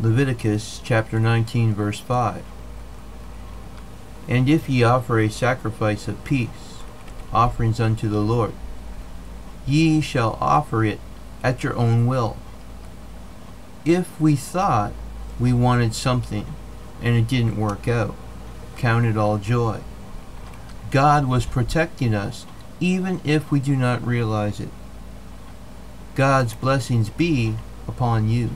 Leviticus chapter 19 verse 5. And if ye offer a sacrifice of peace, offerings unto the Lord, ye shall offer it at your own will. If we thought we wanted something and it didn't work out, count it all joy. God was protecting us even if we do not realize it. God's blessings be upon you.